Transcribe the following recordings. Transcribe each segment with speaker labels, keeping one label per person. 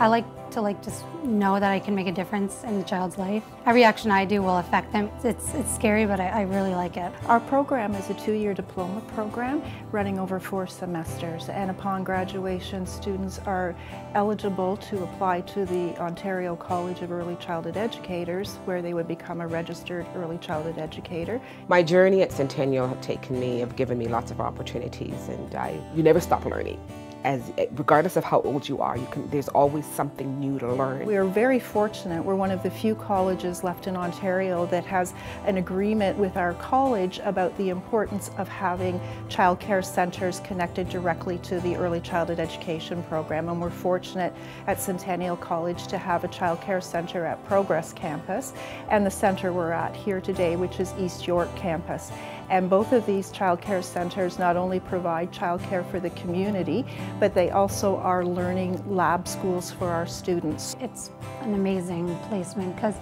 Speaker 1: I like to like just know that I can make a difference in the child's life. Every action I do will affect them. It's, it's scary, but I, I really like it.
Speaker 2: Our program is a two-year diploma program running over four semesters and upon graduation students are eligible to apply to the Ontario College of Early Childhood Educators where they would become a registered early childhood educator.
Speaker 3: My journey at Centennial have taken me, have given me lots of opportunities and I, you never stop learning as eh, regardless of how old you are, you can, there's always something new to learn.
Speaker 2: We are very fortunate. We're one of the few colleges left in Ontario that has an agreement with our college about the importance of having child care centres connected directly to the early childhood education program. And we're fortunate at Centennial College to have a child care centre at Progress Campus and the centre we're at here today, which is East York Campus. And both of these child care centres not only provide child care for the community, but they also are learning lab schools for our students.
Speaker 1: It's an amazing placement because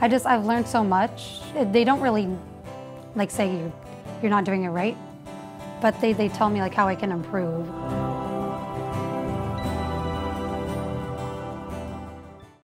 Speaker 1: I just, I've learned so much. They don't really like say you're, you're not doing it right, but they, they tell me like how I can improve.